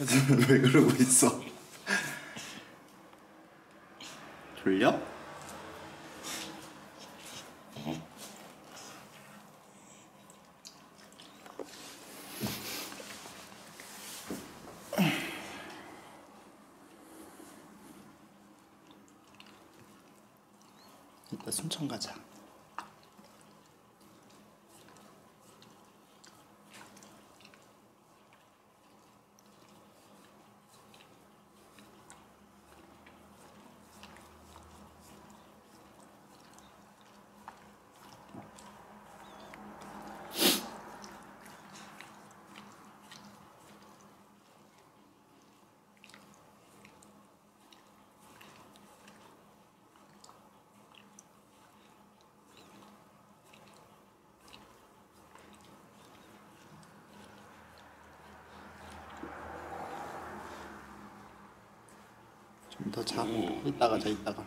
왜 그러고 있어? 졸려? 이따 순천 가자. 더 자. 이따가 자 이따가.